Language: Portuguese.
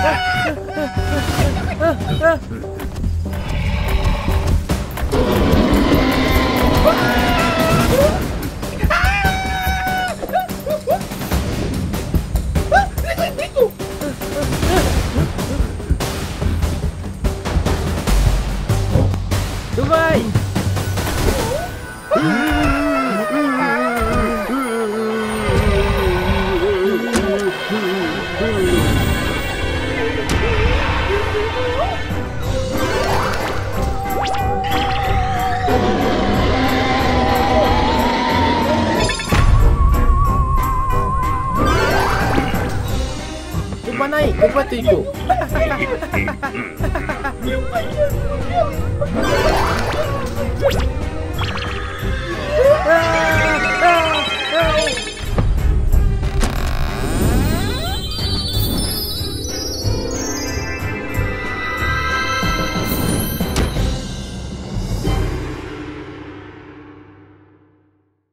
Tu Cuba naik, cuba tidur. Hahaha.